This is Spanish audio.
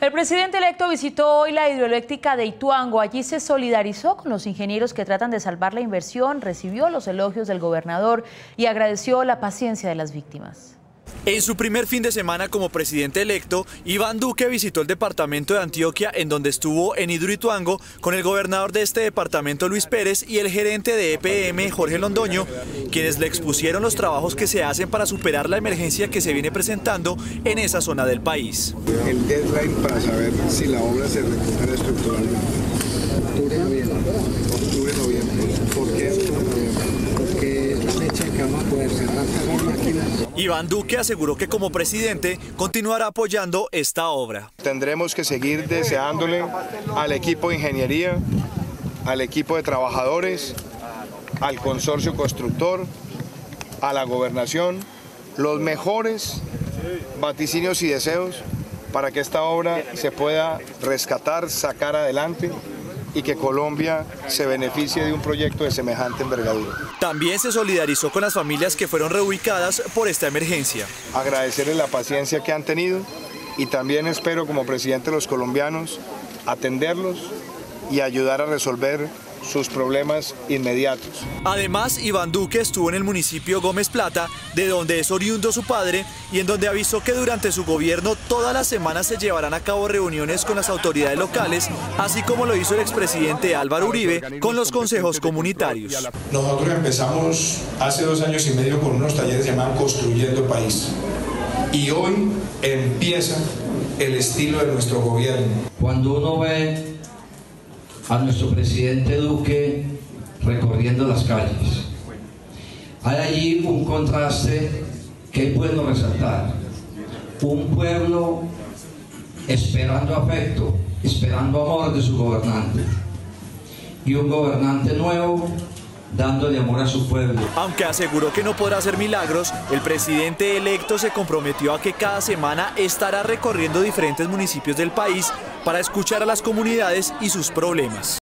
El presidente electo visitó hoy la hidroeléctrica de Ituango. Allí se solidarizó con los ingenieros que tratan de salvar la inversión, recibió los elogios del gobernador y agradeció la paciencia de las víctimas. En su primer fin de semana como presidente electo, Iván Duque visitó el departamento de Antioquia, en donde estuvo en Hidroituango con el gobernador de este departamento, Luis Pérez, y el gerente de EPM, Jorge Londoño, quienes le expusieron los trabajos que se hacen para superar la emergencia que se viene presentando en esa zona del país. El deadline para saber si la obra se recupera estructuralmente. Octubre. Octubre, noviembre. ¿Por qué octubre, noviembre? Porque es la fecha en que vamos a poder cerrar las máquinas. Iván Duque aseguró que como presidente continuará apoyando esta obra. Tendremos que seguir deseándole al equipo de ingeniería, al equipo de trabajadores, al consorcio constructor, a la gobernación, los mejores vaticinios y deseos para que esta obra se pueda rescatar, sacar adelante y que Colombia se beneficie de un proyecto de semejante envergadura. También se solidarizó con las familias que fueron reubicadas por esta emergencia. Agradecerles la paciencia que han tenido y también espero como presidente de los colombianos atenderlos y ayudar a resolver sus problemas inmediatos. Además, Iván Duque estuvo en el municipio Gómez Plata, de donde es oriundo su padre, y en donde avisó que durante su gobierno todas las semanas se llevarán a cabo reuniones con las autoridades locales, así como lo hizo el expresidente Álvaro Uribe con los consejos comunitarios. Nosotros empezamos hace dos años y medio con unos talleres llamados Construyendo País. Y hoy empieza el estilo de nuestro gobierno. Cuando uno ve a nuestro presidente Duque recorriendo las calles. Hay allí un contraste que es bueno resaltar. Un pueblo esperando afecto, esperando amor de su gobernante. Y un gobernante nuevo dándole amor a su pueblo. Aunque aseguró que no podrá hacer milagros, el presidente electo se comprometió a que cada semana estará recorriendo diferentes municipios del país para escuchar a las comunidades y sus problemas.